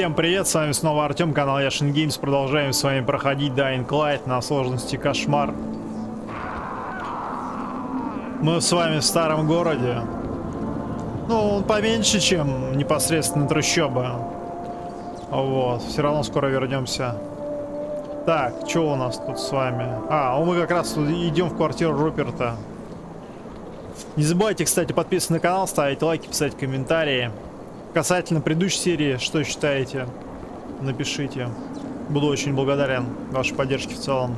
Всем привет, с вами снова Артем, канал Яшин Геймс. Продолжаем с вами проходить Dying Light на сложности Кошмар. Мы с вами в старом городе. Ну, он поменьше, чем непосредственно трущоба. Вот, все равно скоро вернемся. Так, что у нас тут с вами? А, мы как раз идем в квартиру Руперта. Не забывайте, кстати, подписываться на канал, ставить лайки, писать комментарии. Касательно предыдущей серии, что считаете? Напишите. Буду очень благодарен вашей поддержке в целом.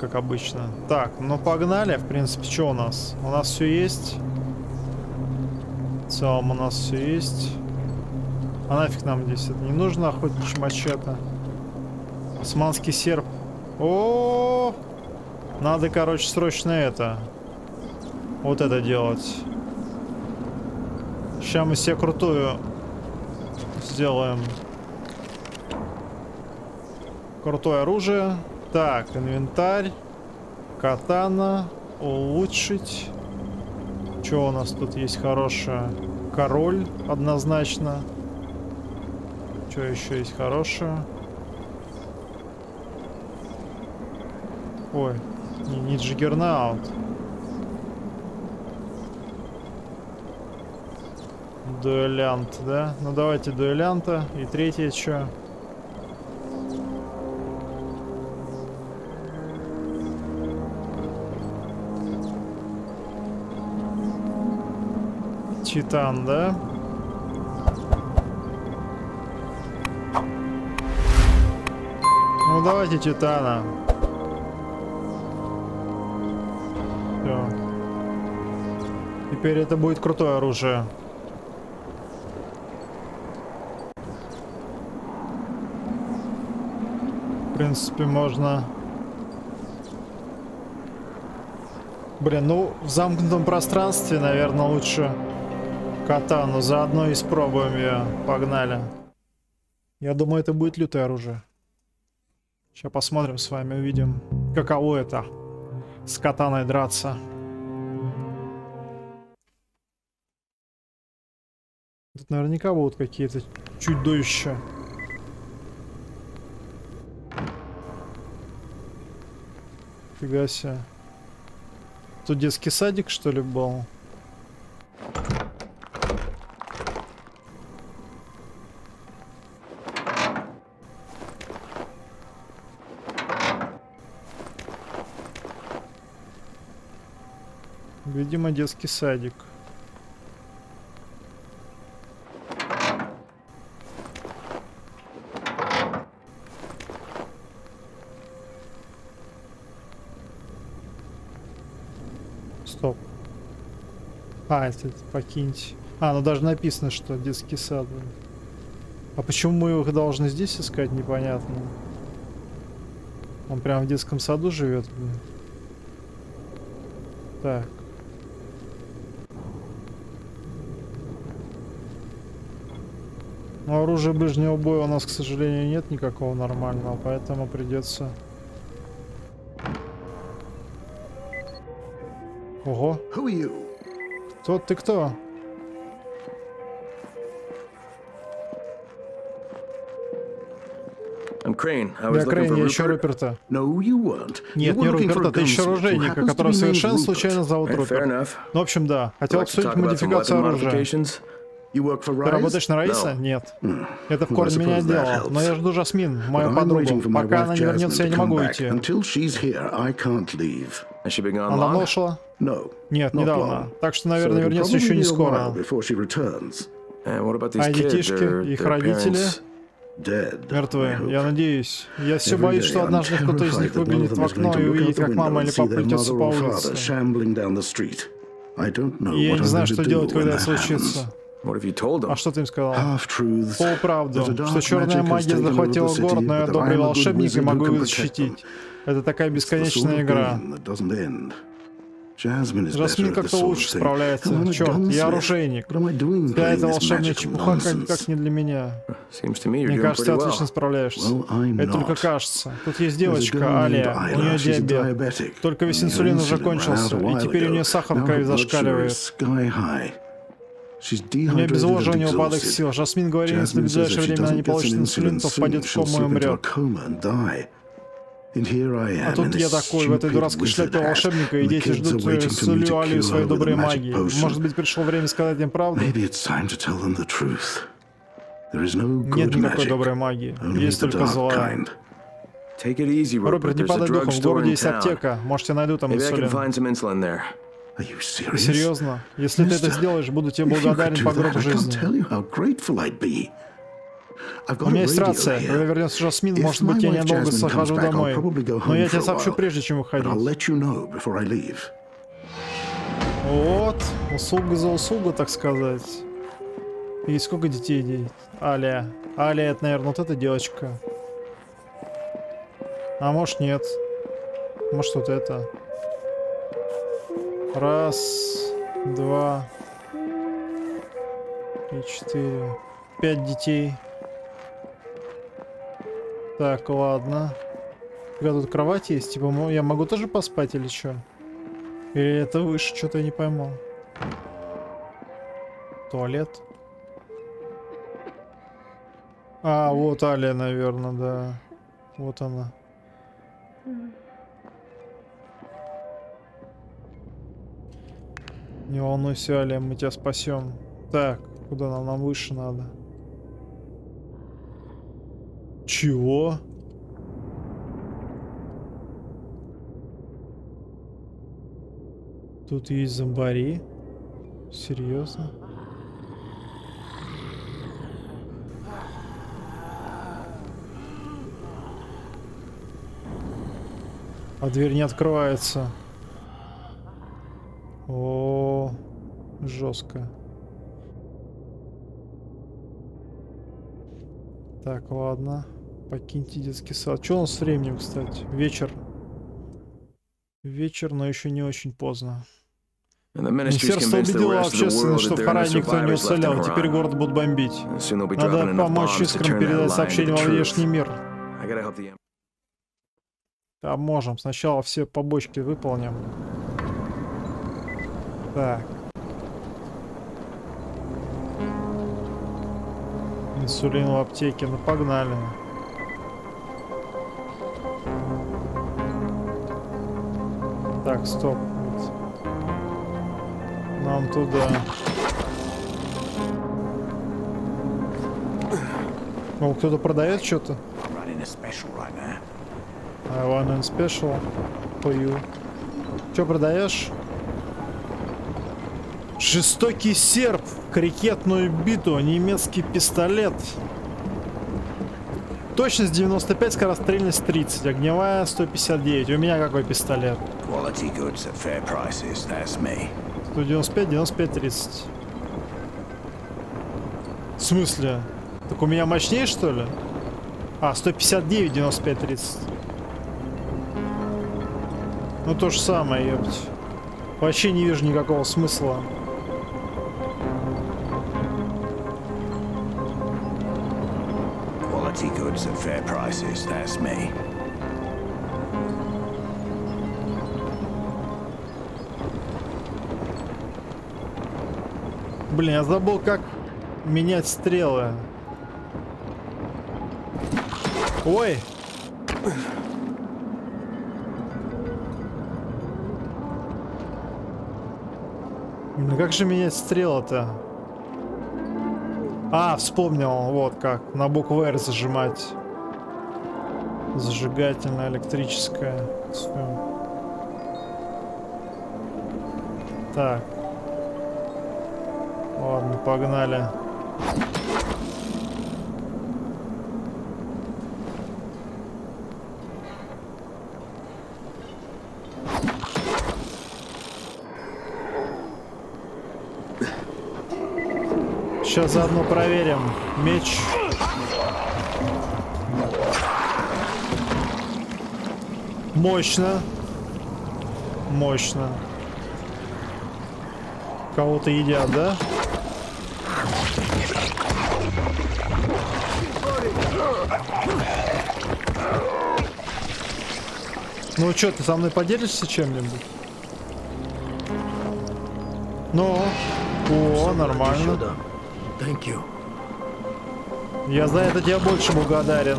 Как обычно. Так, ну погнали. В принципе, что у нас? У нас все есть. В целом у нас все есть. А нафиг нам здесь это не нужно, охотничий мачете. Османский серп. О, -о, -о! Надо, короче, срочно это. Вот это делать. Сейчас мы себе крутую сделаем. Крутое оружие. Так, инвентарь. Катана. Улучшить. Что у нас тут есть хорошее? Король, однозначно. Что еще есть хорошее? Ой, не, не джиггернаут. Дуэлянт, да? Ну давайте дуэлянта. И третье что? Титан, да? Ну давайте Титана. Все. Теперь это будет крутое оружие. Принципе, можно... Блин, ну, в замкнутом пространстве, наверное, лучше катану. Заодно испробуем ее. Погнали. Я думаю, это будет лютое оружие. Сейчас посмотрим с вами, увидим, каково это с катаной драться. Тут наверняка будут какие-то чудовища. Фига себе. Тут детский садик, что ли, был? Видимо, детский садик. Стоп. А, это покиньте. А, ну даже написано, что детский сад. А почему мы их должны здесь искать, непонятно. Он прям в детском саду живет. Так. Но оружия ближнего боя у нас, к сожалению, нет никакого нормального, поэтому придется Ого. Кто ты кто? I'm Crane. I was я Крейн, я ищу Руперта. No, you weren't. Нет, не Руперта, ты ищешь оружейника, которого совершенно случайно зовут Руперт. Ну, в общем, да. Хотел обсудить модификацию оружия. Ты работаешь на Раиса? No. Нет. Mm. Это в корне меня дело. Но я жду Жасмин, мою подругу. Пока она не вернется, я не могу уйти. Она давно ушла? Нет, недавно. Так что, наверное, вернется еще не скоро. А детишки, их родители? Мертвые, я надеюсь. Я все боюсь, что однажды кто-то из них выглянет в окно и увидит, как мама или папа плетется по улице. И я не знаю, что делать, когда это случится. А что ты им сказал? Полправду, что черная магия захватила город, но я добрый волшебник и могу их защитить. Это такая бесконечная игра. Жасмин как-то лучше справляется. Черт, я оружейник. Вся эта волшебная чепуха как, как не для меня. Мне кажется, ты отлично справляешься. Это только кажется. Тут есть девочка, Алия. У нее диабет. Только весь инсулин уже кончился, и теперь у нее сахар в крови зашкаливает. Dehydrated обезвоживание, and упадок exhausted. сил. Жасмин говорит, если в ближайшее время она не получит инсулин, то впадет в кому и умрет. coma and die. And here I am А тут я this такой, в этой дурацкой шляпе волшебника, и дети ждут to Сулю Алию своей доброй potion. Может быть, пришло время сказать им правду? Maybe it's time to tell them the truth. There is no Нет good никакой magic, доброй магии. only Есть the только dark злая. kind. Take it easy, Rupert. Роберт, не There's a падай духом, в городе есть аптека. Можете найду там инсулин. Серьезно? Если ты это сделаешь, буду тебе благодарен по can't жизни. У меня есть рация. Когда вернется Жасмин, If может быть, я ненадолго I'll домой. Но я тебе сообщу прежде, чем выходить. Вот. Услуга за услугу, так сказать. И сколько детей? Аля. Аля, это, наверное, вот эта девочка. А может, нет. Может, вот это. Раз, два, три, четыре. Пять детей. Так, ладно. Когда тут кровать есть, типа, я могу тоже поспать или что? Или это выше, что-то я не пойму. Туалет. А, вот Алия, наверное, да. Вот она. Не волнуйся, Алия, мы тебя спасем. Так, куда нам? Нам выше надо. Чего? Тут есть зомбари. Серьезно? А дверь не открывается. О, жестко. Так, ладно. Покиньте детский сад. Что у нас с временем, кстати? Вечер. Вечер, но еще не очень поздно. Министерство убедило общественность, что в Харане никто не уцелел. Теперь город будут бомбить. Надо помочь искрам передать сообщение во внешний мир. The Поможем. Сначала все побочки выполним. Так. Инсулин в аптеке. Ну погнали. Так, стоп. Нам туда. О, кто-то продает что-то? I want a special for you. Че продаешь? Жестокий серп, крикетную биту, немецкий пистолет. Точность 95, скорострельность 30, огневая 159. У меня какой пистолет? Quality goods at fair prices, that's me. 195, 95, 30. В смысле? Так у меня мощнее, что ли? А, 159, 95, 30. Ну то же самое, ёпть. Вообще не вижу никакого смысла. Goods at fair prices, that's me. Блин, я забыл, как менять стрелы. Ой! Ну как же менять стрелы-то? А, вспомнил, вот как. На букву R зажимать. Зажигательная, электрическая. Так. Ладно, погнали. Сейчас заодно проверим. Меч. Мощно. Мощно. Кого-то едят, да? Ну что, ты со мной поделишься чем-нибудь? Ну, О, нормально. Thank you. Я за это тебе больше благодарен.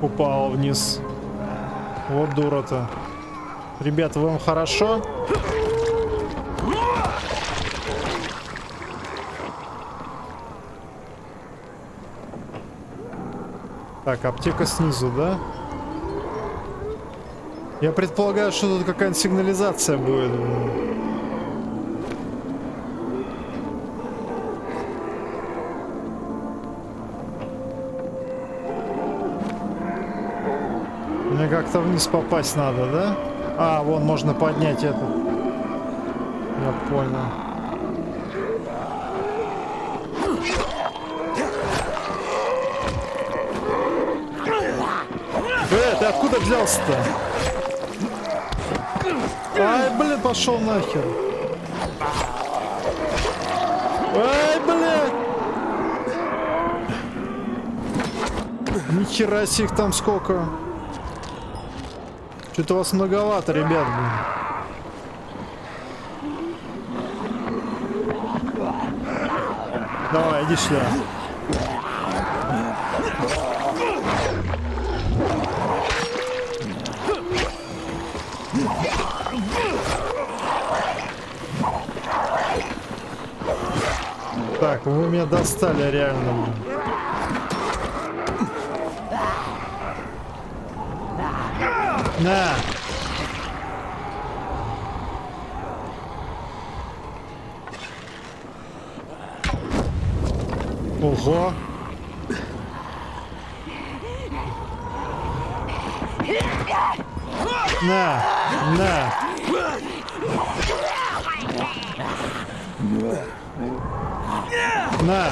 Упал вниз. Вот дура-то. Ребята, вам хорошо? Так, аптека снизу, да? Я предполагаю, что тут какая-нибудь сигнализация будет. Мне как-то вниз попасть надо, да? А, вон можно поднять этот. Я понял. Э, ты откуда взялся-то? Ай, блин, пошел нахер. Ай, блин. Нихера себе их там сколько. Что-то вас многовато, ребят, блин. Давай, иди сюда. Вы меня достали реально. На! Ого! На! На! На!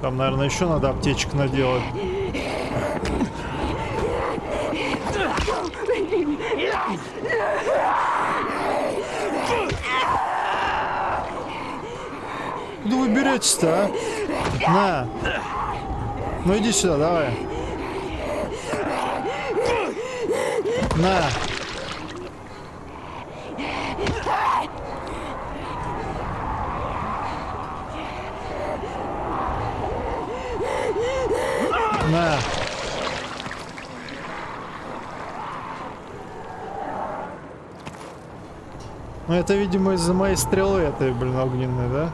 Там, наверное, еще надо аптечек наделать. Куда вы беретесь-то, а? На! Ну иди сюда, давай. На! Ну это, видимо, из-за моей стрелы этой, блин, огненной, да?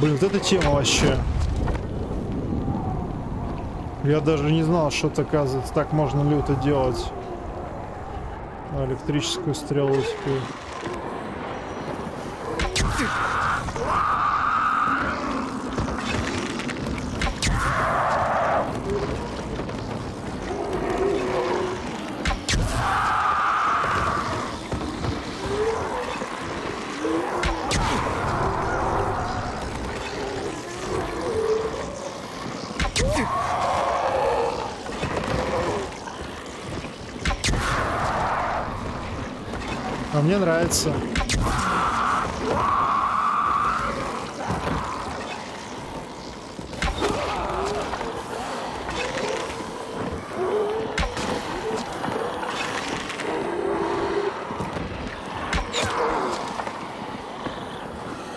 Блин, вот эта тема вообще. Я даже не знал, что это оказывается. Так можно люто делать. Электрическую стрелу теперь. Нравится.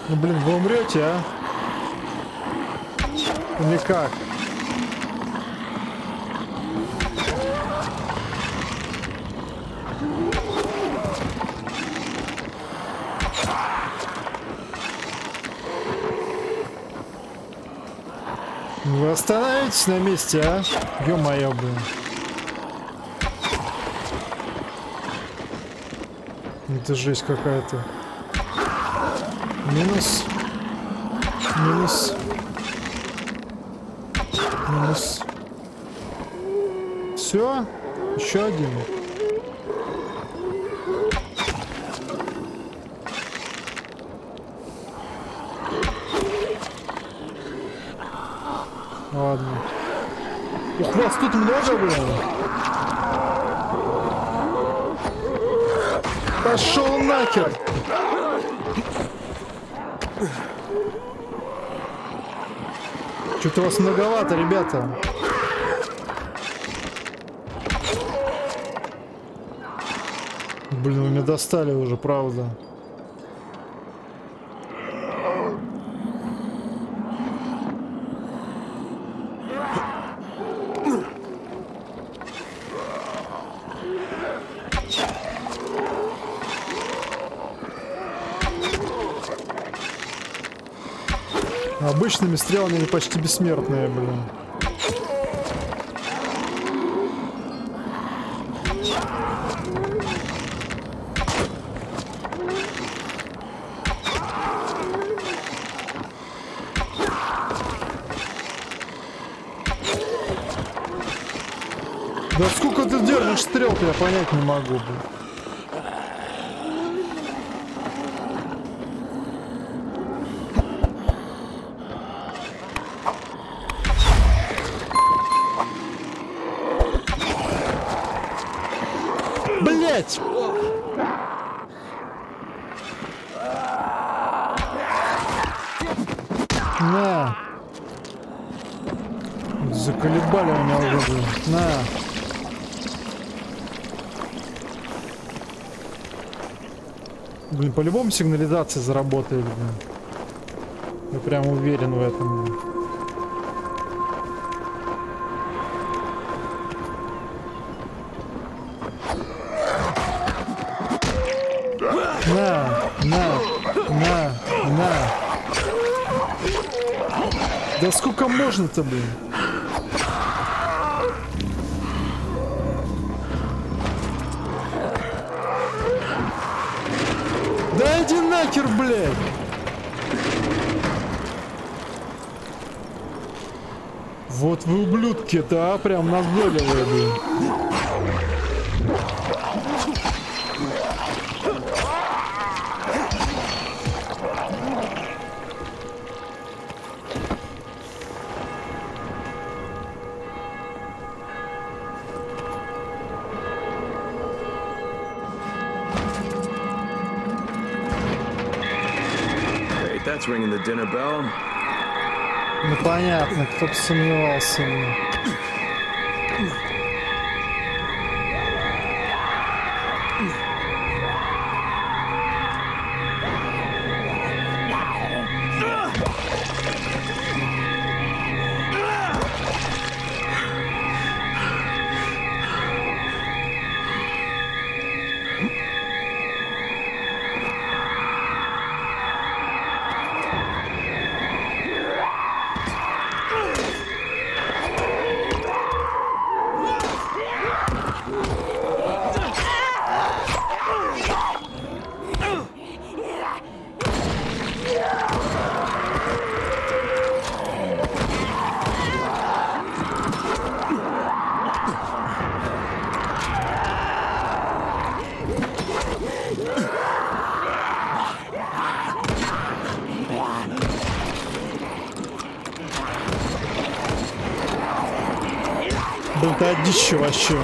Ну блин, вы умрете, а? Или как? Вы остановитесь на месте, а? Ё-моё, блин. Это жесть какая-то. Минус. Минус. Минус. Все? Еще один. Ладно. Ух, вас тут много, блин. Пошел нахер! Что-то вас многовато, ребята. Блин, вы меня достали уже, правда. Обычными стрелами они почти бессмертные, блин. Да сколько ты держишь стрел-то, я понять не могу, блин. Блять! На! Заколебали у меня уже, блин. На! Блин, по-любому сигнализация заработает, блин. Я прям уверен в этом. блин. На, на, на, на. Да сколько можно-то, блин? Да нахер, блядь! Вот вы ублюдки-то, а? Прям назойливые, блин. Ну понятно, кто бы сомневался. Вообще.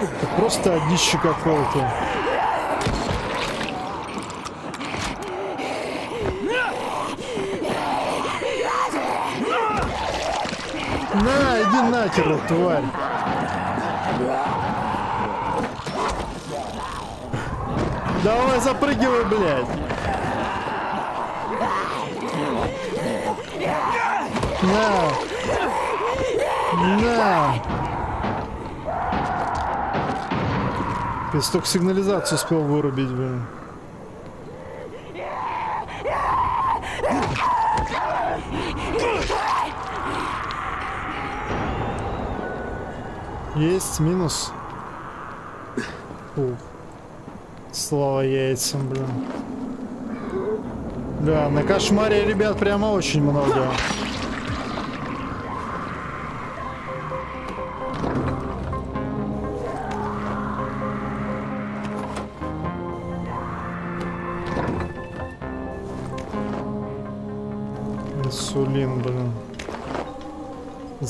Это просто одище какое-то. На, иди нахер, тварь. Давай запрыгивай, блядь. На. На! Ты столько сигнализацию успел вырубить, блин. Есть минус. Фу. Слава яйцам, блин. Да, на кошмаре ребят прямо очень много.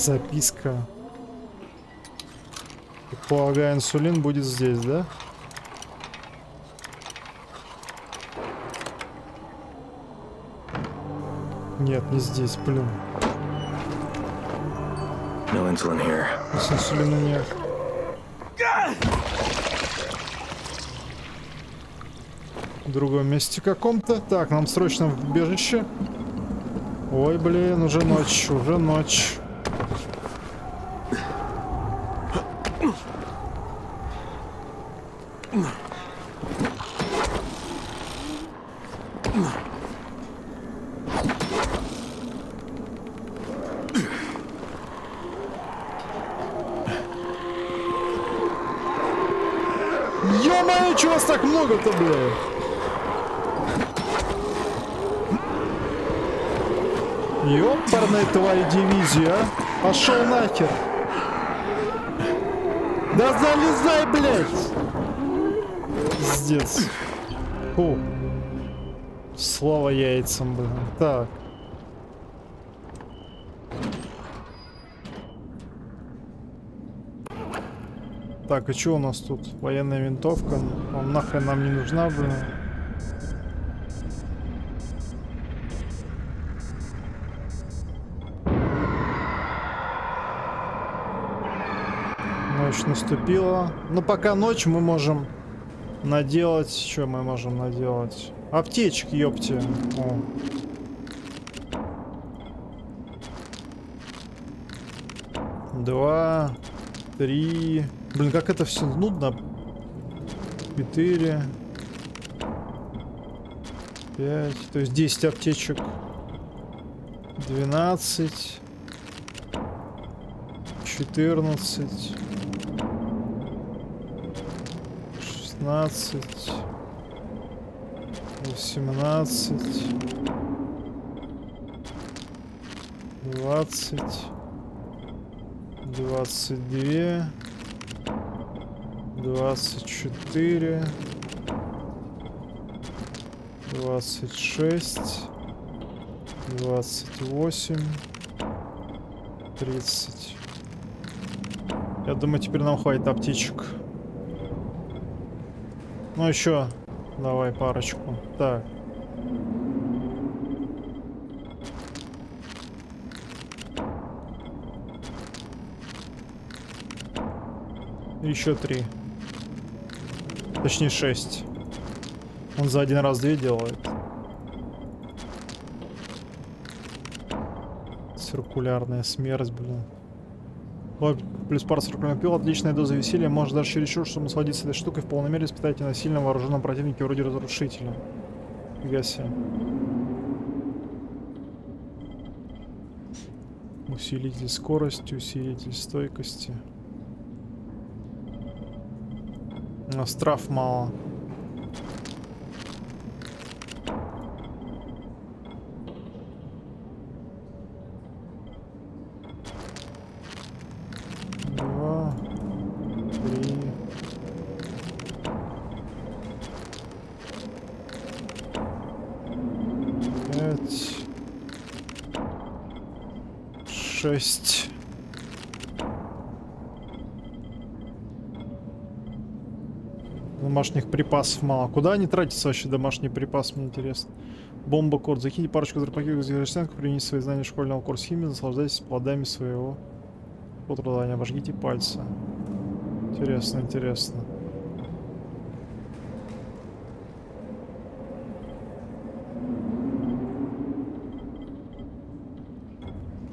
Записка. Полагаю, инсулин будет здесь, да? Нет, не здесь, блин. No insulin here. С инсулина нет. В другом месте каком-то. Так, нам срочно в бежище. Ой, блин, уже ночь, уже ночь. Много-то, блядь? Ёпарная твоя дивизия, а? Пошел нахер. Да залезай, блядь! Пиздец. Фу. Слава яйцам, блин. Так. Так, и что у нас тут? Военная винтовка. Он нахрен нам не нужна, блин. Ночь наступила. Ну, пока ночь мы можем наделать... Что мы можем наделать? Аптечек, ёпте. О. Два, три... Блин, как это все нудно. Четыре. Пять. То есть 10 аптечек. 12. 14. 16. 18. 20. 22. 24. 26. 28. 30. Я думаю, теперь нам хватит аптечек. Ну еще, давай парочку. Так. Еще три. Точнее шесть. Он за один раз две делает. Циркулярная смерть, блин. Ой, плюс пара циркулярных пил, отличная доза веселья, может даже чересчур, чтобы сладить с этой штукой, в полной мере испытайте на сильном вооруженном противнике вроде разрушителя. Фига себе. Усилитель скорости, усилитель стойкости. У нас трав мало. Два, три. Пять. Шесть. Домашних припасов мало. Куда они тратятся вообще домашние припасы, мне интересно. Бомба код. Закиньте парочку зарпакивок из гражданских, примените свои знания школьного курса химии, наслаждайтесь плодами своего труда, не обожгите пальцы. Интересно, интересно.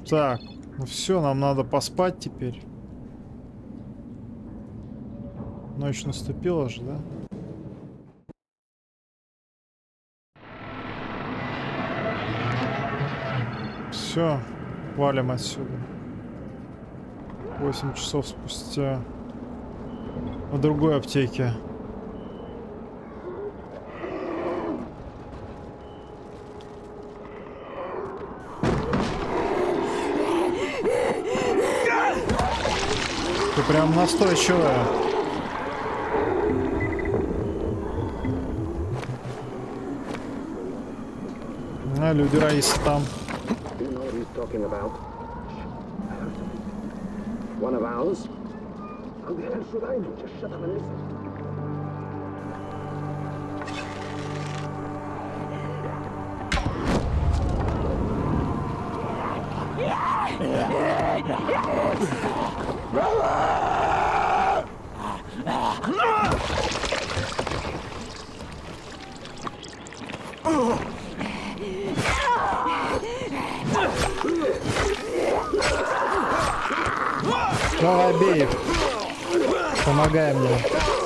Так, ну все, нам надо поспать теперь. Ночь наступила же, да? Все, валим отсюда. 8 часов спустя. В другой аптеке. Ты прям настойчивая. А, люди Раиса там. Do you know what he's talking about? One of ours? How the hell should I know? Just shut up and listen. Давай, Их. Помогай мне.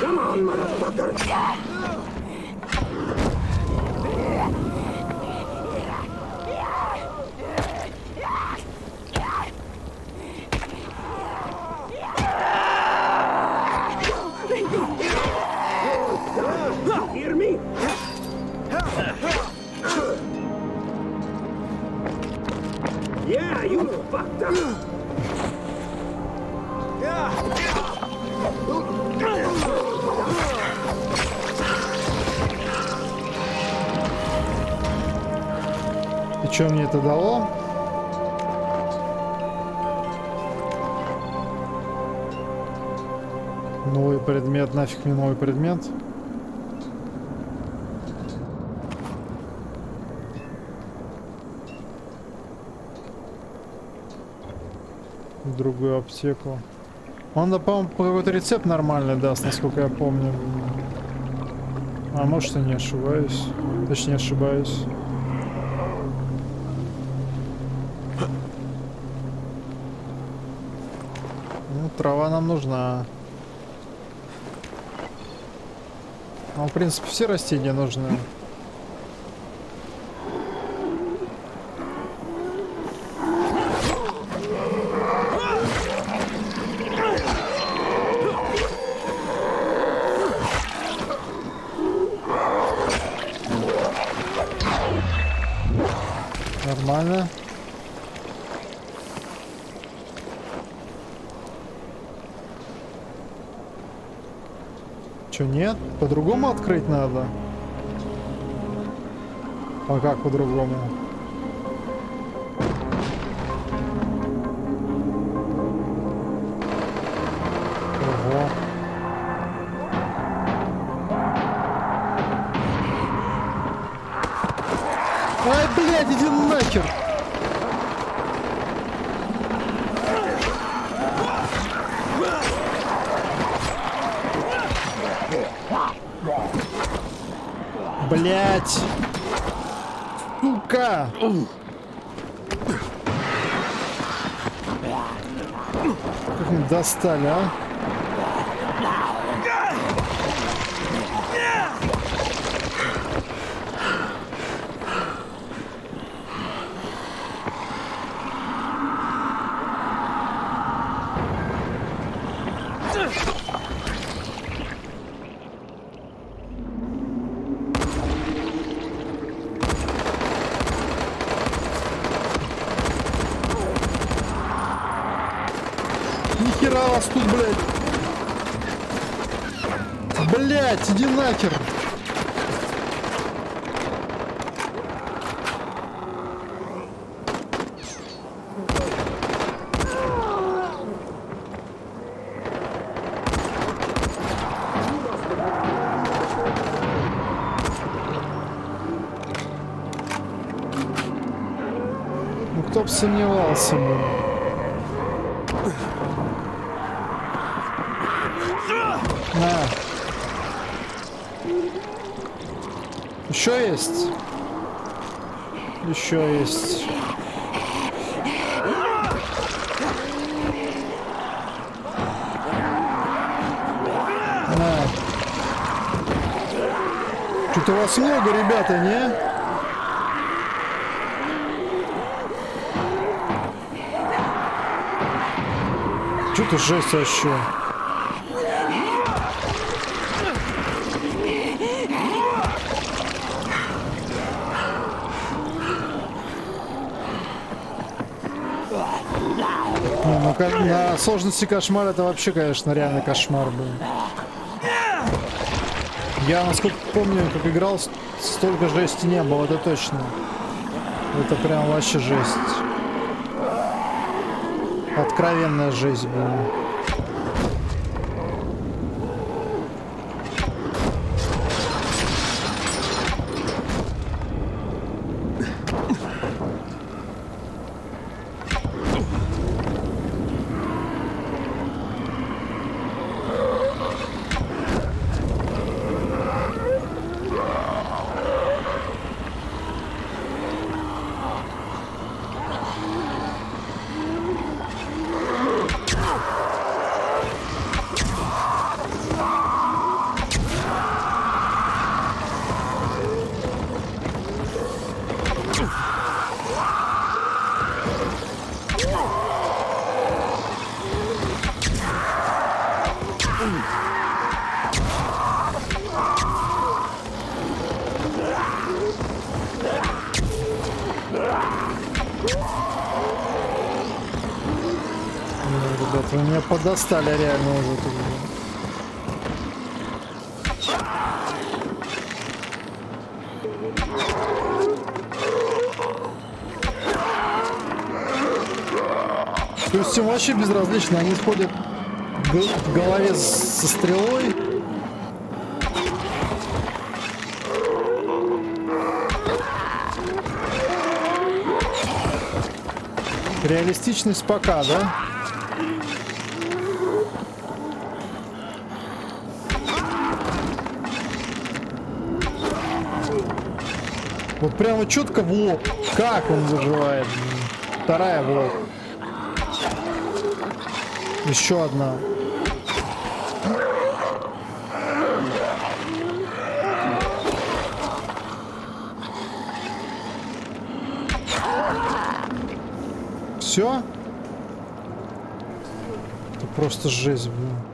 Come on, motherfucker. Что мне это дало? Новый предмет, нафиг мне новый предмет. Другую аптеку. Он, да, по-моему, какой-то рецепт нормальный даст, насколько я помню. А может и не ошибаюсь. Точнее ошибаюсь. Трава нам нужна. Ну, в принципе, все растения нужны. Нормально. Че, нет? По-другому открыть надо? А как по-другому? Ай, блядь, иди нахер! Блять! Сука! Как мы достали, а? Нихера вас тут, блядь! Блять, иди нахер! Ну кто бы блин. На. Еще есть? Еще есть. На. Что-то вас много, ребята, не? Что-то жесть вообще. Ну, как на сложности кошмар это вообще, конечно, реальный кошмар был. Я, насколько помню, как играл, столько жести не было, это точно. Это прям вообще жесть. Откровенная жесть была. Подостали реально уже тут. То есть им вообще безразлично, они ходят г- в голове со стрелой. Реалистичность пока, да? Вот прямо четко в лоб. Как он выживает? блин. Вторая в лоб. Еще одна. Все? Это просто жесть, блин.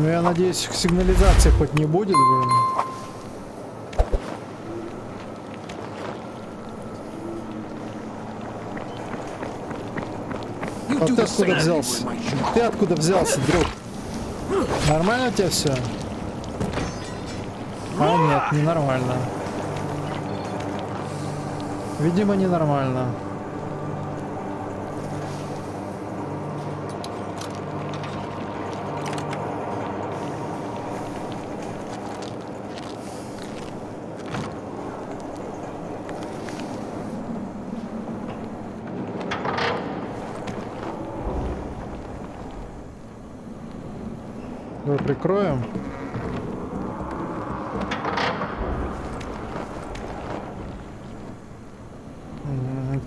Ну, я надеюсь, сигнализации хоть не будет, блин. А ты откуда взялся? Ты откуда взялся, друг? Нормально у тебя все? А нет, ненормально. Видимо, ненормально. Давай прикроем.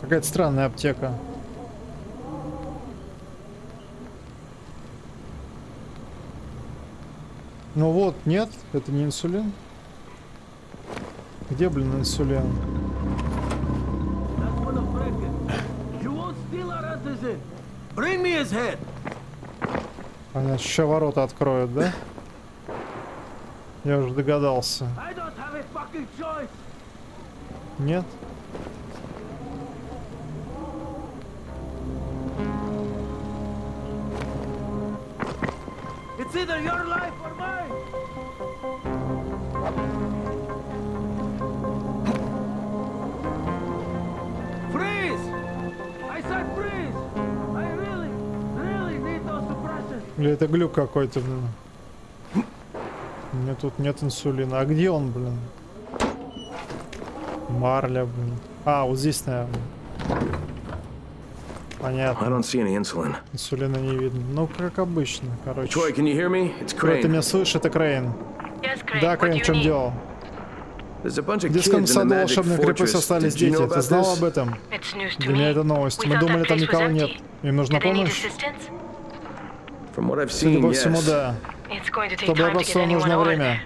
Какая-то странная аптека. Ну вот, нет, это не инсулин. Где, блин, инсулин? Понятно, сейчас ворота откроют, да? Я уже догадался. Нет? It's either your life or mine. Freeze! I said freeze! I really, really need those suppressors. Или это глюк какой-то, блин? Меня тут нет инсулина. А где он, блин? Марля, блин. А, вот здесь, наверное. I Понятно. don't see any insulin. Инсулина не видно. Ну, как обычно, короче. Troy, can you hear me? It's Трой, ты Crane. меня слышишь? Это Крейн. Yes, Crane. Да, Крейн, в чем need? дело? В детском саду волшебной крепости остались дети. know Ты знал об этом? Для меня это новость. Мы думали, там никого нет. Им нужна помощь? Судя по всему, да. Чтобы anyone нужно время.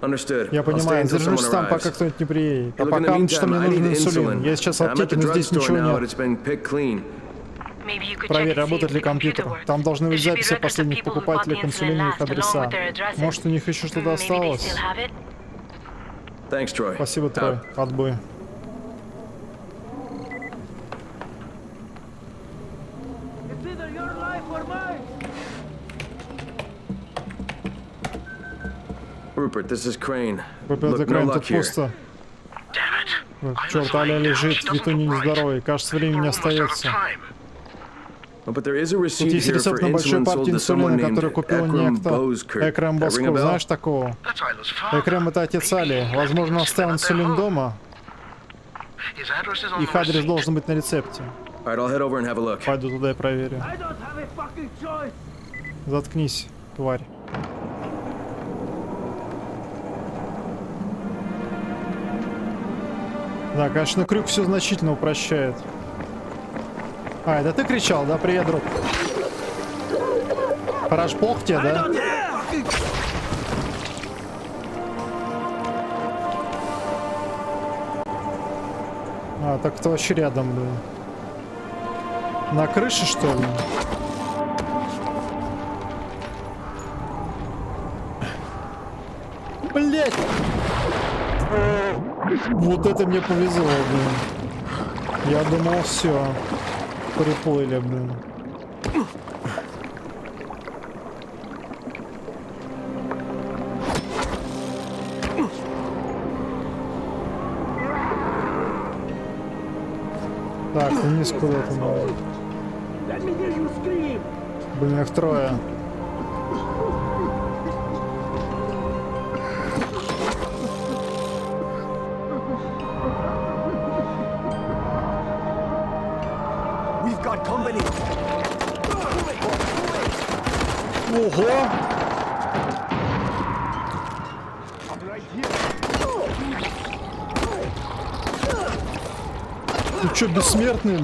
Understood. Я понимаю, держусь там, пока кто-нибудь не приедет. А пока что meantime, мне I нужен инсулин. Я сейчас в аптеке, но здесь ничего нет. Проверь, работает ли компьютер. Там должны быть записи последних покупателей консулина и их адреса. Может, у них еще что-то осталось? Спасибо, Трой. Отбой. It's either your life or mine. Rupert, this is Crane. Рупер, Look, no закроем, luck тут here. пусто. Черт, Аля лежит, вид у нее нездоровый. Кажется, времени не остается. But there is a Тут receipt есть here for рецепт на большую insulin sold партию to someone инсулина, named который купил некто. Экрам Босков. bell? Знаешь такого? Экрам это отец Али. Возможно, оставил инсулин дома. Их адрес должен быть на рецепте. All right, I'll head over and have a look. Пойду туда и проверю. I don't have a fucking choice. Заткнись, тварь. Да, конечно, крюк все значительно упрощает. А, это ты кричал, да? Привет, друг. Параш, плохо тебе, да? А, так кто вообще рядом, блин? На крыше, что ли? Блять! Вот это мне повезло, блин. Я думал, все. Приплыли, блин. Так, вниз куда-то надо. Блин, их трое. Ого! Ты чё, бессмертный,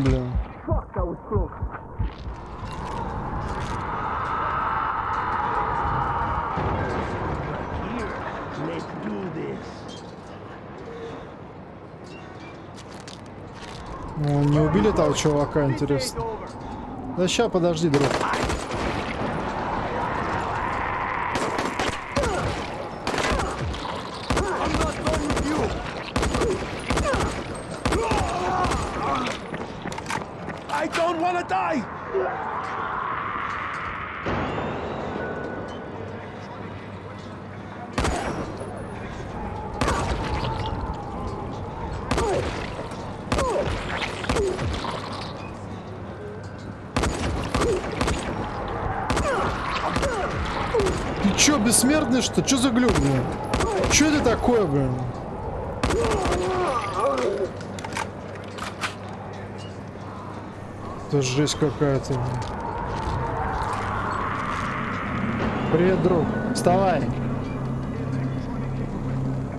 this. Ну, не убили того чувака, интересно. Да ща, подожди, друг. I don't want to die! Ты чё, что? Чё за глюк, блин? Чё это такое, блин? Это жесть какая-то. Привет, друг. Вставай.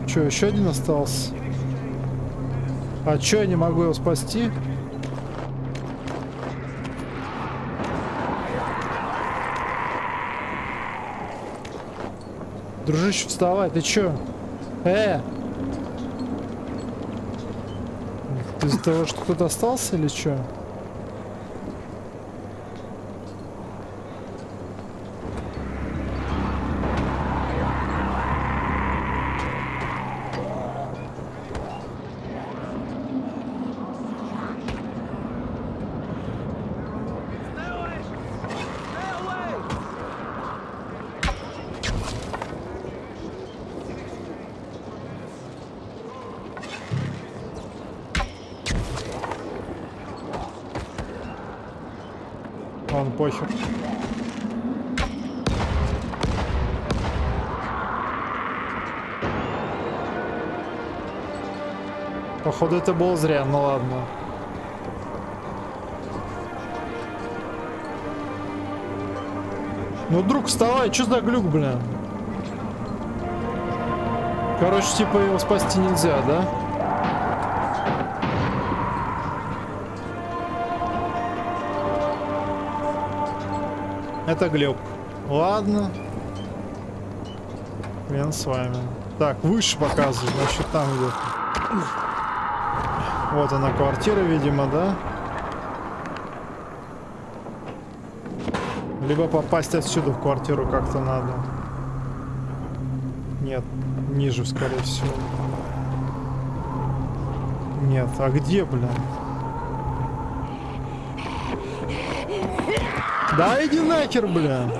Чё, еще один остался? А чё, я не могу его спасти? Дружище, вставай, ты чё? Э! Из-за того, что кто-то остался или чё? Похер. Походу это было зря, ну ладно. Ну, друг, вставай, что за глюк, блин? Короче, типа его спасти нельзя, да? Это Глеб. Ладно. Хрен с вами. Так, выше показывает, значит там где-то. Вот она квартира, видимо, да? Либо попасть отсюда в квартиру как-то надо. Нет, ниже, скорее всего. Нет, а где, блин? Да иди нахер, блин.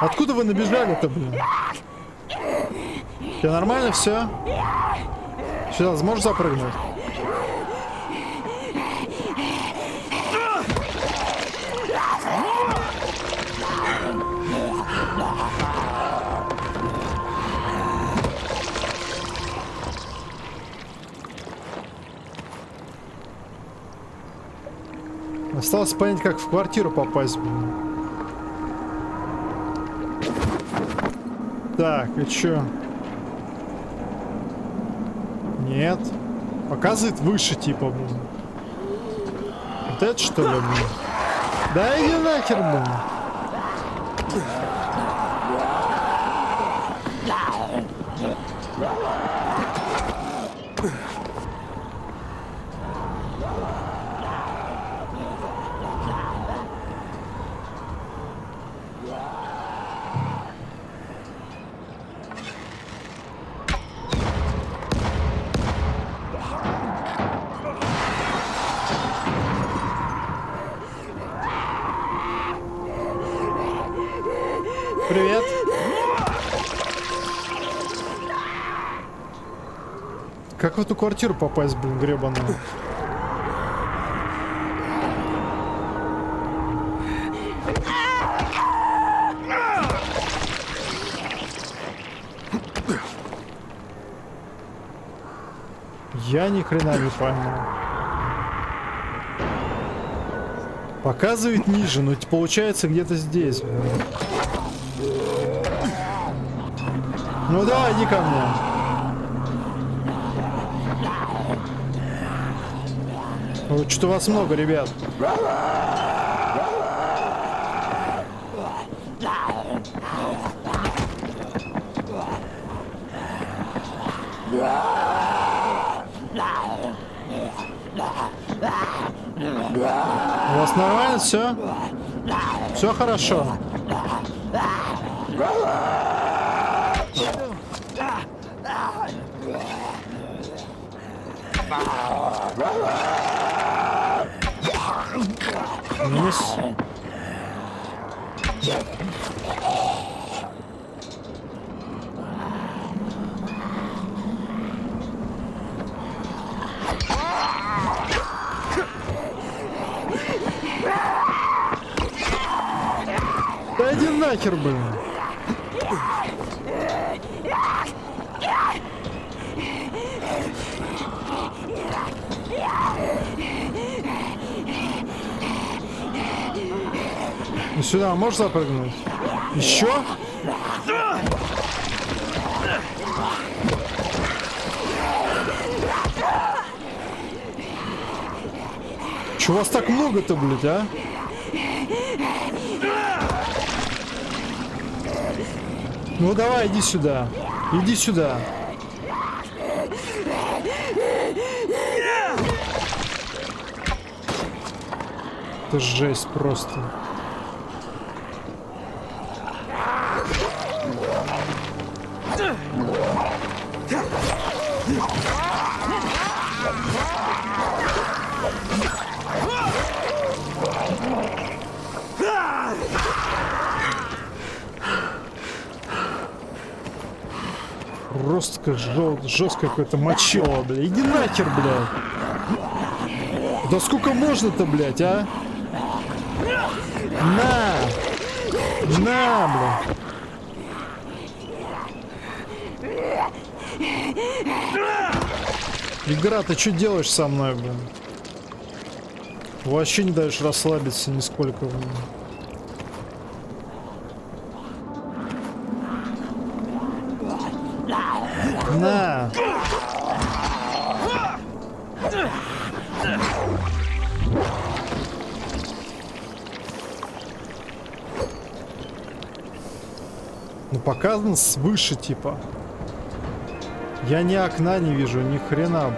Откуда вы набежали-то, блин? Тебе нормально все? Сюда сможешь запрыгнуть? Осталось понять, как в квартиру попасть. Так, и чё? Нет. Показывает выше, типа, блин. Вот это что ли, блин? Да иди нахер, блин. Привет. Эту квартиру попасть, блин, гребаную? Я ни хрена не пойму. Показывает ниже, но получается где-то здесь. Ну давай, иди ко мне. Вот что вас много, ребят. У вас нормально все? Все хорошо. Вниз. Да иди нахер, блин. Сюда можешь запрыгнуть? Еще? Чего вас так много-то, блядь, а? Ну давай, иди сюда. Иди сюда. Это жесть просто. Просто жестко какое-то мочило, бля. Иди нахер, блядь. Да сколько можно-то, блядь, а? На! На, бля. Игра, ты что делаешь со мной, блин? Вообще не даешь расслабиться нисколько, блин. Показано свыше типа. Я ни окна не вижу, ни хрена.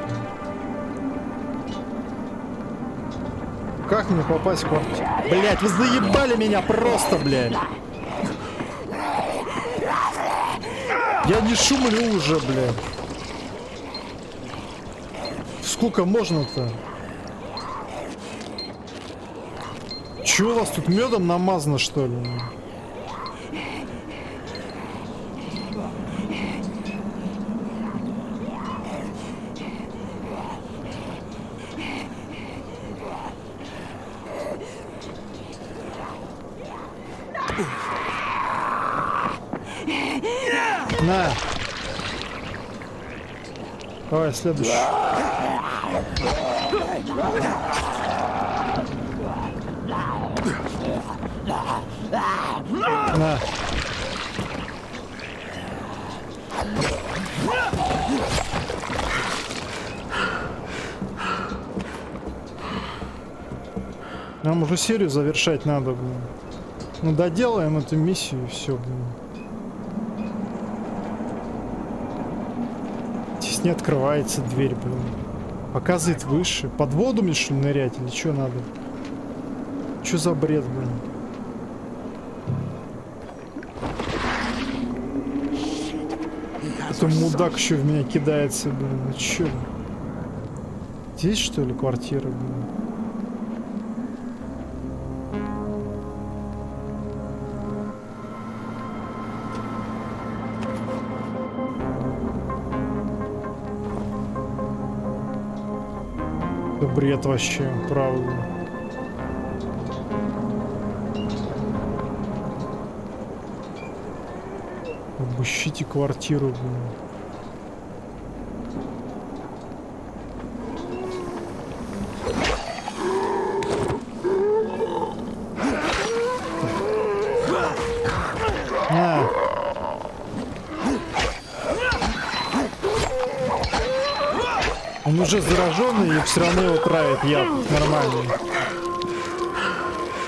как мне попасть в квартиру? Блять, вы заебали меня просто, блядь. Я не шумлю уже, блядь. Сколько можно-то? Чё у вас тут медом намазано, что ли? На. Давай, следующий. На. Нам уже серию завершать надо, блин. Ну доделаем эту миссию и все, блин. Здесь не открывается дверь, блин. Показывает выше. Под воду мне что нырять или что надо? Что за бред, блин? Это мудак еще в меня кидается, блин. Ну чё? Здесь что ли квартира, блин? Бред вообще, правда. Обыщите квартиру, блин. Зараженный и все равно его травит яд нормальный.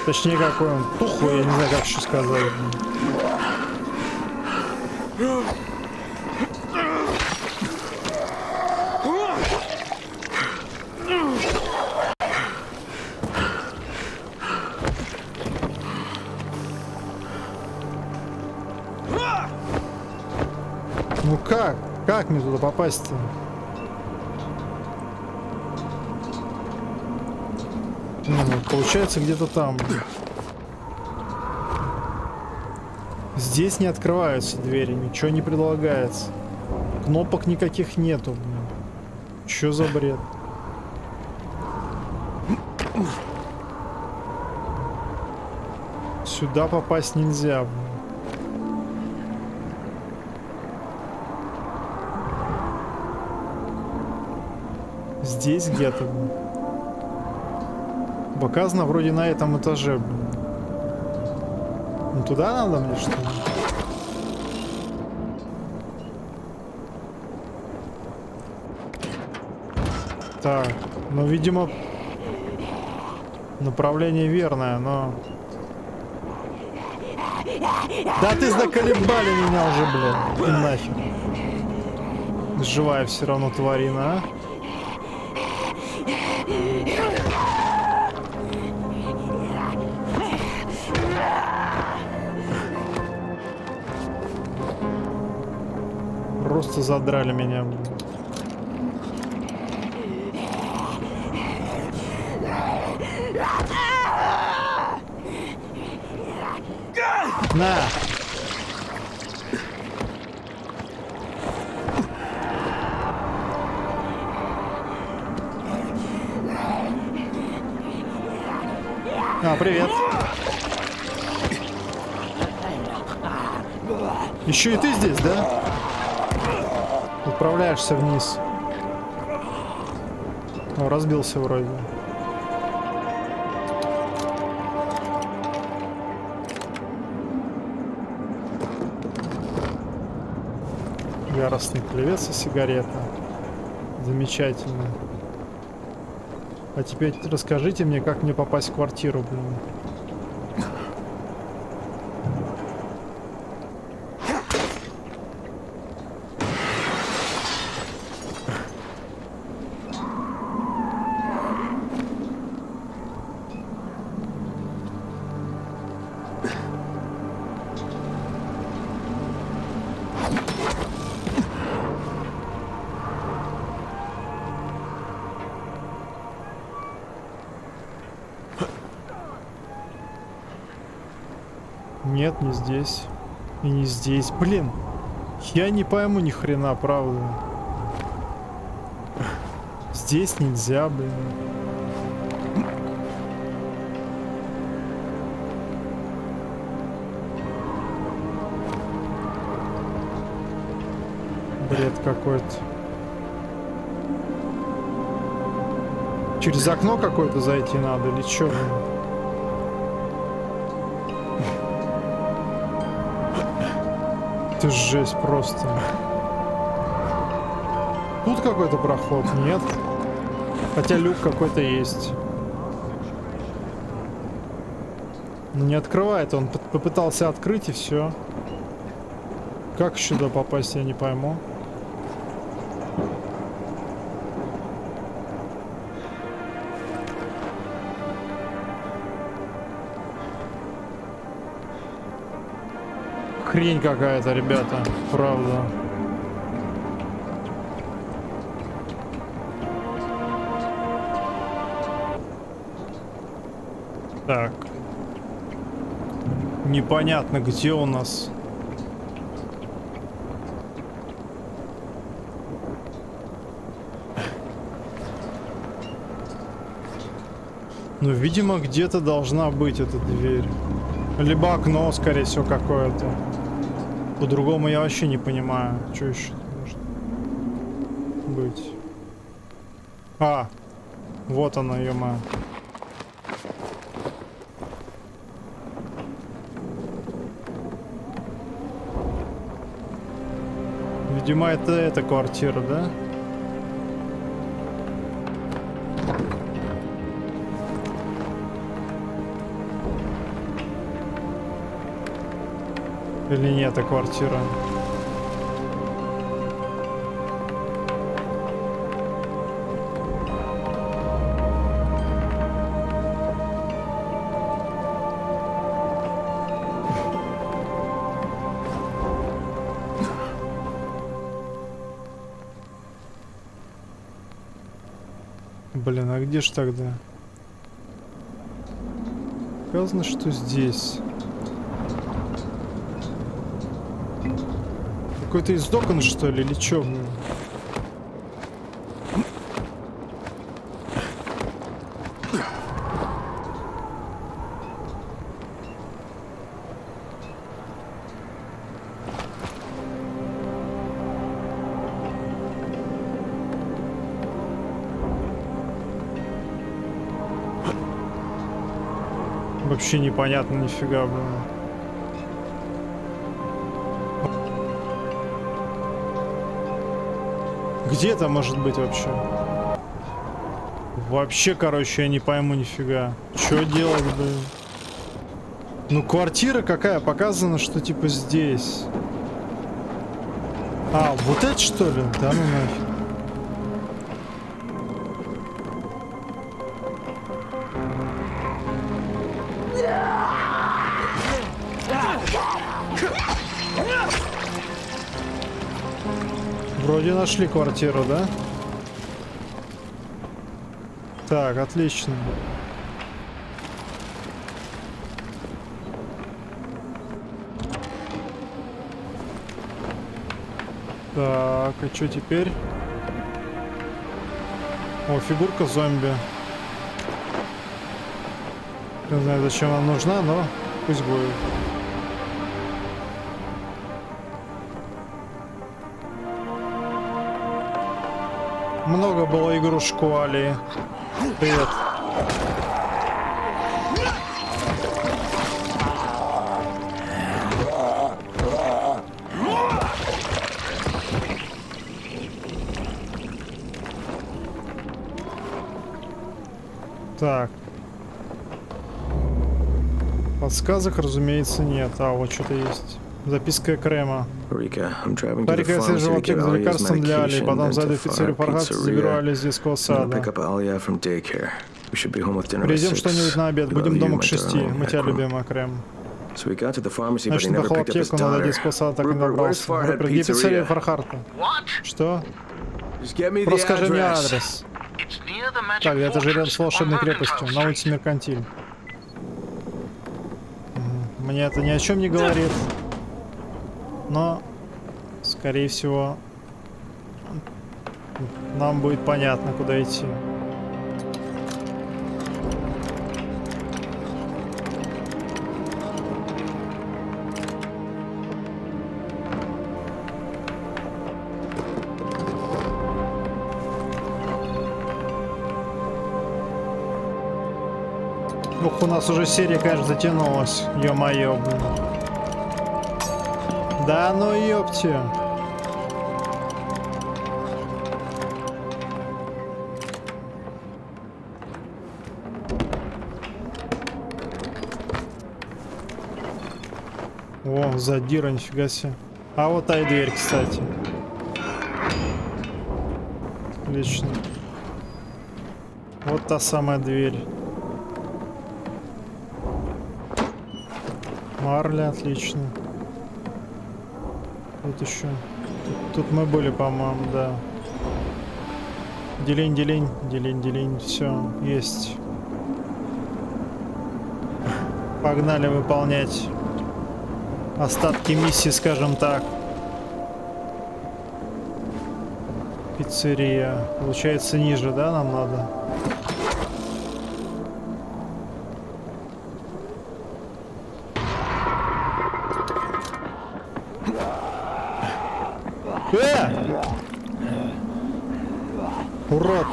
Точнее, какой он тухлый, я не знаю, как еще сказать. Ну как? Как мне туда попасть-то? Ну, получается где-то там. Здесь не открываются двери, ничего не предлагается. Кнопок никаких нету. Чё за бред? Сюда попасть нельзя. Здесь где-то. Показано вроде на этом этаже. Ну туда надо мне что ли? Так, ну видимо направление верное, но... Да ты заколебали меня уже, блин. И нахер. Живая все равно тварина, а? Просто задрали меня. На! А, привет. Еще и ты здесь, да? Отправляешься вниз. О, разбился вроде. Яростный плевец и сигарета. Замечательно. А теперь расскажите мне, как мне попасть в квартиру, блин. Нет, не здесь. И не здесь. Блин. Я не пойму ни хрена, правда. Здесь нельзя, блин. Бред какой-то. Через окно какое-то зайти надо или что? Это жесть просто. Тут какой-то проход? Нет. Хотя люк какой-то есть. Но Не открывает, он попытался открыть и все. Как сюда попасть, я не пойму. Хрень какая-то, ребята, правда. Так. Непонятно, где у нас. Ну, видимо, где-то должна быть эта дверь. Либо окно, скорее всего, какое-то. По-другому я вообще не понимаю, что еще может быть. А, вот она, ё Видимо, это эта квартира, да? Или не эта квартира? Блин, а где ж тогда? Сказано, что здесь. Какой-то из окон, что ли, или чё? Вообще непонятно нифига, блин. Где это может быть вообще? Вообще, короче, я не пойму нифига. Что делать, блин? Ну, квартира какая? Показано, что типа здесь. А, вот это что ли? Да ну нафиг. Нашли квартиру, да? Так, отлично. Так, и что теперь? О, фигурка зомби. Не знаю, зачем она нужна, но пусть будет. Много было игрушек у Али. Привет. Так. Подсказок, разумеется, нет. А, вот что-то есть. Записка Крема. Rika, I'm driving to the Старика, я съезжу в аптеку за лекарством для Али, потом зайду to в пиццерию Far Фаргат, заберу. Али из детского сада. pick up Alia from daycare. We should be home with dinner at Привезем six. что-нибудь на обед, We будем дома к шести. Мы тебя любим, Акрем. So we got to the pharmacy, but Значит, he never picked up his аптеку, но до daughter. детского сада так и не Rupert, where's добрался. Farhat Рупер, где пиццерия Pizzeria? Фархарта? What? Что? Just get me the Просто скажи мне address. адрес. It's near the magic Так, это же рядом с волшебной крепостью, на улице. Меркантиль. Мне это ни о чем не говорит. Но, скорее всего, нам будет понятно, куда идти. Ух, у нас уже серия, конечно, затянулась. Ё-моё, блин. Да ну ёпте. О, задира, нифига себе. А вот та и дверь, кстати. Отлично. Вот та самая дверь. Марля, отлично. Тут еще. Тут, тут мы были, по-моему, да. Делень, делень, делень, делень. Все, есть. Погнали выполнять остатки миссии, скажем так. Пиццерия. Получается, ниже, да, нам надо? Э! Урод!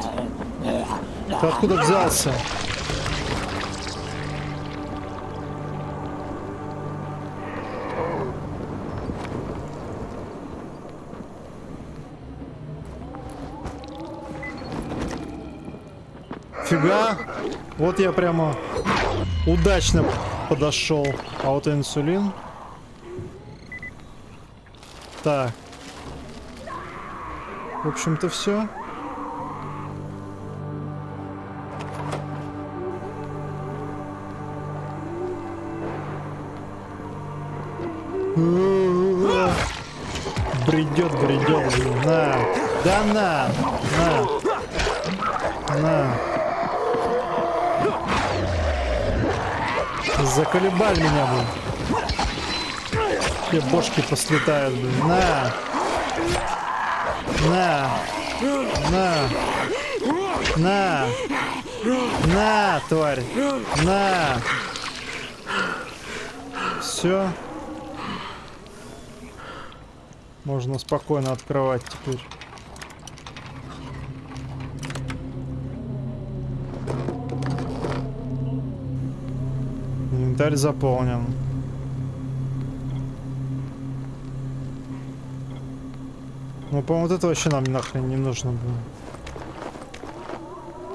Ты откуда взялся? Фига! Вот я прямо удачно подошел. А вот инсулин. Так. В общем-то все. Заколебали меня, блин. Все бошки послетают, блин. На. На. На. На. На, тварь. На. Все. Можно спокойно открывать теперь. Инвентарь заполнен. Ну, по-моему, вот это вообще нам нахрен не нужно было.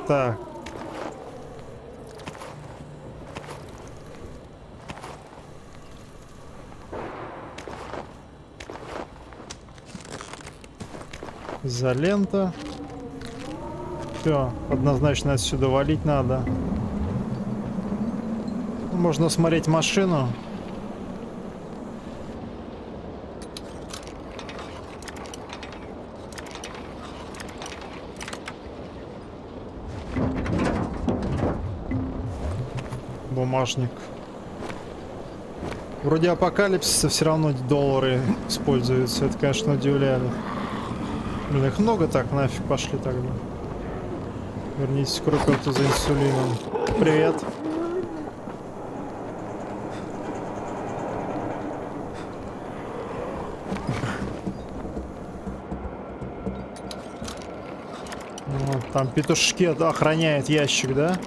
Так. Изолента. Все, однозначно отсюда валить надо. Можно смотреть машину. Бумажник. Вроде апокалипсиса все равно доллары используются. Это, конечно, удивляет. Блин, их много так, нафиг пошли тогда. Вернитесь к Руперту за инсулином. Привет. Вот, там петушки охраняет ящик, да?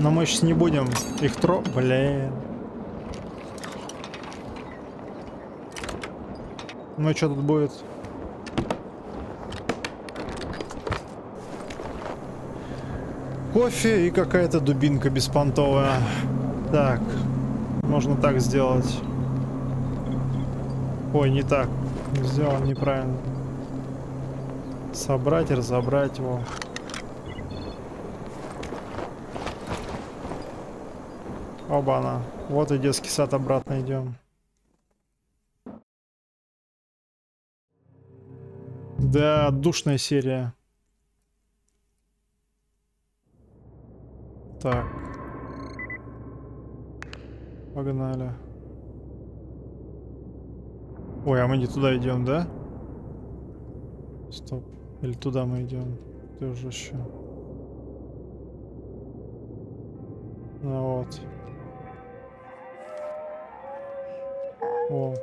Но мы сейчас не будем их тро... Блин. Ну что тут будет? Кофе и какая-то дубинка беспонтовая. Так. Можно так сделать. Ой, не так. Сделал неправильно. Собрать, разобрать его. Оба-на. Вот и детский сад обратно идем. Да, душная серия. Так. Погнали. Ой, а мы не туда идем, да? Стоп. Или туда мы идем? Ты уже еще. Ну вот. О,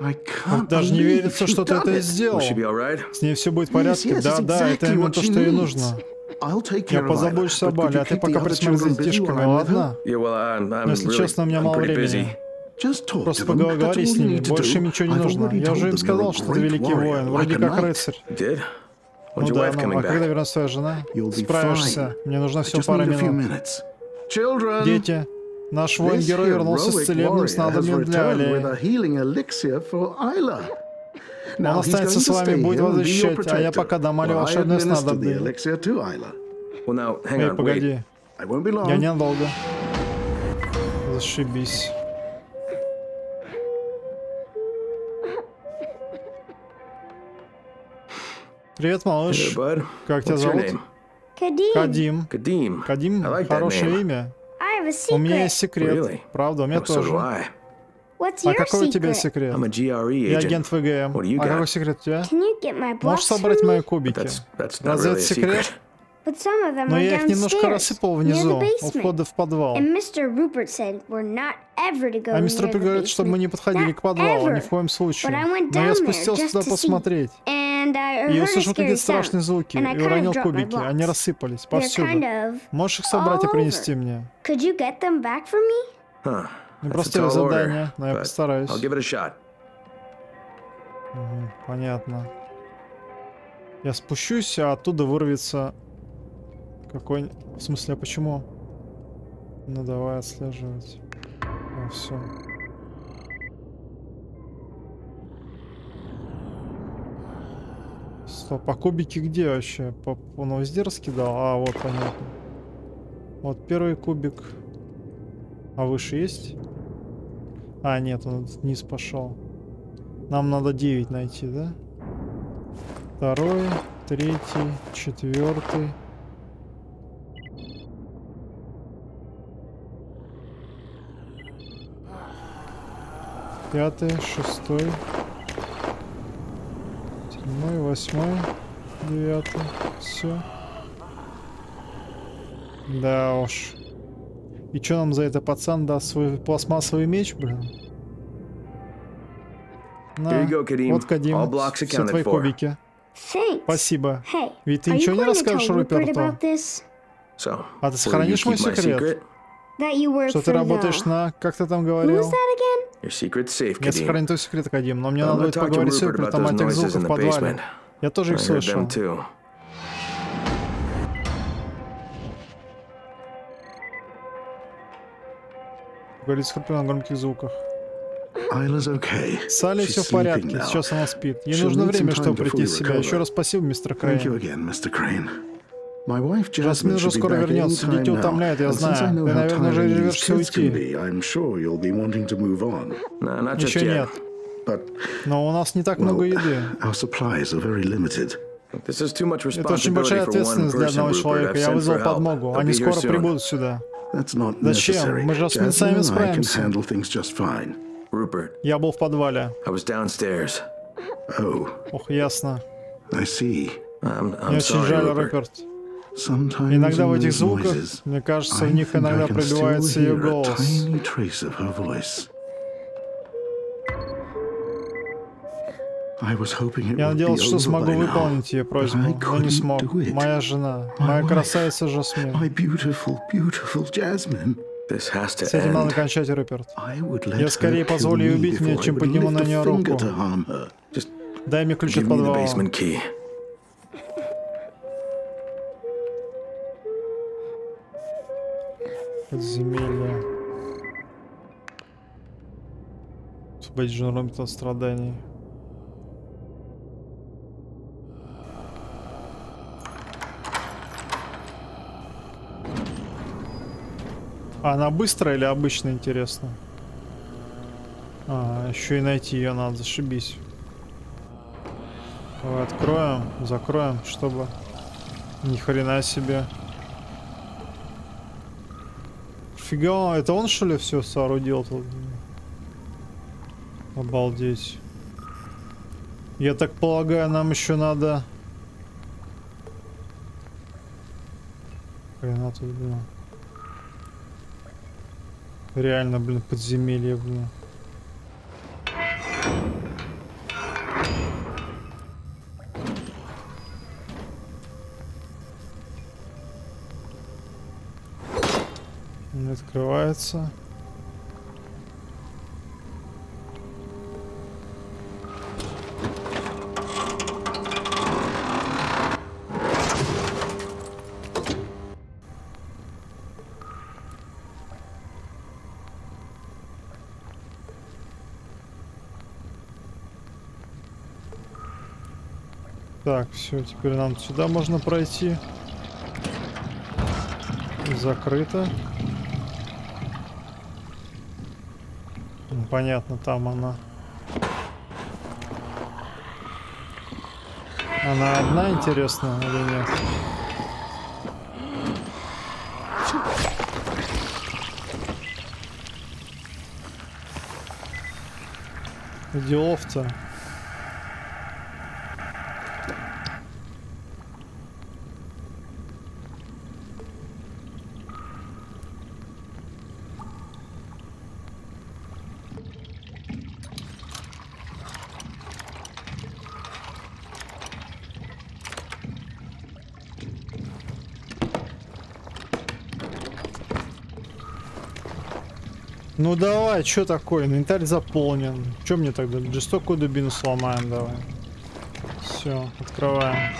can't даже не верится, что ты это сделал. С ней все будет в порядке. да, да, это именно то, что ей нужно. Я позабочусь Isla, о but could Бале, you а ты пока присмотри за детишками, ладно? Yeah, well, I'm, I'm Ну, если really, честно, у меня мало времени. Просто поговори с ними, больше ничего не нужно. Я уже им сказал, что ты великий воин, вроде как рыцарь. Ну да, ну, coming а когда вернется твоя жена? Справишься. Мне нужно всего пара минут. Дети, наш воин-герой вернулся с целебным снадобьем для Алии. Он останется с вами, будет вас защищать, а я пока дам Али волшебное снадобье. Эй, погоди, я ненадолго. Зашибись. Привет, Hey, малыш. bud. Как тебя What's your зовут? Кадим. Kadeem. Кадим, I like хорошее name. имя. I have a У меня есть секрет. Really? Правда, у меня Oh, so do тоже. What's А your какой у тебя секрет? I'm a GRE Я агент ВГМ. А какой секрет у тебя? Можешь собрать мои кубики? That's, that's Разве really это a секрет? Secret. But some of them Но я их немножко рассыпал внизу, the у basement. входа в подвал. And Mr. Rupert said we're not ever to go А мистер the говорит, чтобы мы не basement. подходили Not к подвалу, ни ever. в коем случае. Но я спустился туда посмотреть. И услышал какие-то страшные звуки и уронил кубики. Они рассыпались повсюду. kind of Можешь их собрать и принести мне? Could you get them back for me? Huh. That's a Простое tall задание, но я постараюсь. Понятно. Я спущусь, а оттуда вырвется какой... В смысле, а почему? Ну давай отслеживать. О, все. Стоп, а кубики где вообще? По- Он везде раскидал? А, вот, понятно. Вот первый кубик. А выше есть? А, нет, он вниз пошел. Нам надо 9 найти, да? Второй, третий, четвертый. Пятый, шестой. Седьмой, восьмой, девятый. Все. Да уж. И что нам за это пацан даст свой пластмассовый меч, блин? На, go, Kadeem. вот Кадим, все твои for. кубики. Thanks. Спасибо. Hey, Ведь ты ничего не расскажешь Руперту? So, А ты сохранишь мой секрет? secret? Что ты работаешь the... на... Как ты там говорил? Я сохраню твой секрет, Кадим, но мне надо будет поговорить с Рупертом о тех звуках в подвале. Я тоже их слышал. Говорит Скорпион о громких звуках. Okay. Салли все в порядке, сейчас она спит. Ей нужно время, чтобы прийти в себя. Еще раз спасибо, мистер Крейн. Жасмин Jasmine уже should be скоро вернется. time Дитя now. утомляет, я And since I знаю. know Ты, наверное, уже рвешься уйти. can be, I'm sure you'll be wanting to move on. No, not just Еще yet. нет. But Но у нас не так well, много еды. our supplies are very limited. This is too much Это очень большая responsibility for one ответственность для person, одного человека. Я sent вызвал for help. подмогу. Они скоро прибудут сюда. That's not Зачем? necessary. Мы же с сами and I can справимся. handle things just fine. Rupert, Я был в подвале. I was downstairs. Oh, Ох, ясно. I see. I'm, I'm Мне очень sorry, жаль, Rupert. Руперт. Иногда в этих звуках, мне кажется, в них иногда пробивается ее голос. Я надеялся, что смогу выполнить ее просьбу, но не смог. Моя жена, моя красавица Жасмин. С этим надо кончать, Руперт. Я скорее позволю ей убить меня, чем подниму на нее руку. Дай мне ключ от подвала. Подземелье. Освободить жену Роберта от страданий. А она быстрая или обычно интересно? А, еще и найти ее надо, зашибись. Давай откроем, закроем, чтобы... Ни хрена себе. Фига, это он что ли все соорудил тут? Обалдеть. Я так полагаю, нам еще надо... Хрена тут, блин. Реально, блин, подземелье, блин. Открывается. Так, все, теперь нам сюда можно пройти. Закрыто. Понятно, там она. Она одна, интересно, или нет? Делов-то. Давай, что такое? Инвентарь заполнен. Что мне тогда? Жестокую дубину сломаем, давай. Все, открываем.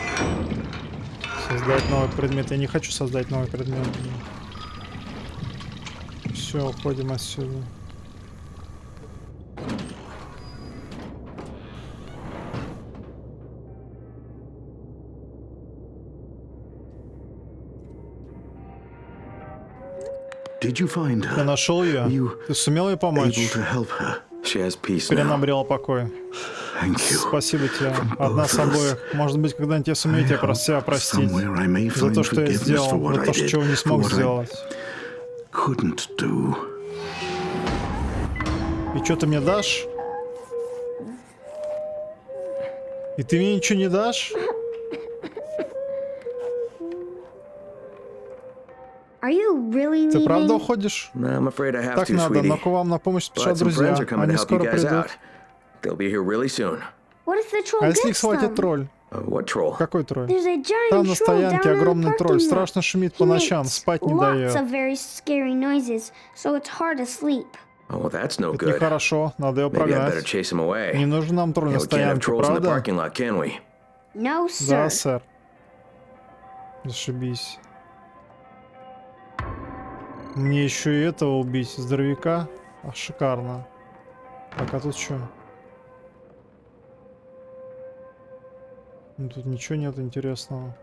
Создать новый предмет. Я не хочу создать новый предмет. Все, уходим отсюда. Я нашел ее. Ты сумел ей помочь? Обрела покой. Спасибо тебе. Одна с обоих. Может быть, когда-нибудь я сумею тебя себя простить. За то, что я сделал. За то, что чего не смог сделать. И что ты мне дашь? И ты мне ничего не дашь? Ты правда leaving? уходишь? I'm afraid I have Так to, надо, sweetie. но к вам на помощь спешат друзья. friends are coming Они to help you скоро guys придут. out. They'll be here really soon. What if the troll А если их gets схватит them? тролль? Uh, what troll? Какой тролль? Там на troll стоянке огромный тролль. Страшно шумит по ночам, спать не дает. Oh, Это нехорошо, надо его прогнать. Не нужен нам тролль на стоянке, правда? Да, сэр. Зашибись. Мне еще и этого убить, здоровяка. А, шикарно. Так, а тут что? Ну, тут ничего нет интересного.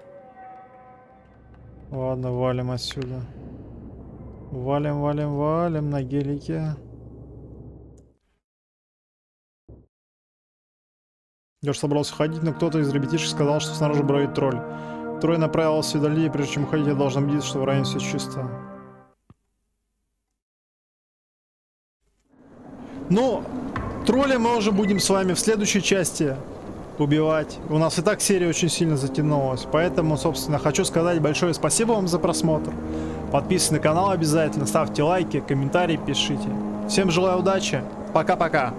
Ладно, валим отсюда. Валим, валим, валим на гелике. Я ж собрался ходить, но кто-то из ребятишек сказал, что снаружи бродит тролль. Трой направился вдали, и прежде чем уходить, я должен убедиться, что в районе все чисто. Ну, тролля мы уже будем с вами в следующей части убивать. У нас и так серия очень сильно затянулась. Поэтому, собственно, хочу сказать большое спасибо вам за просмотр. Подписывайтесь на канал обязательно, ставьте лайки, комментарии пишите. Всем желаю удачи. Пока-пока.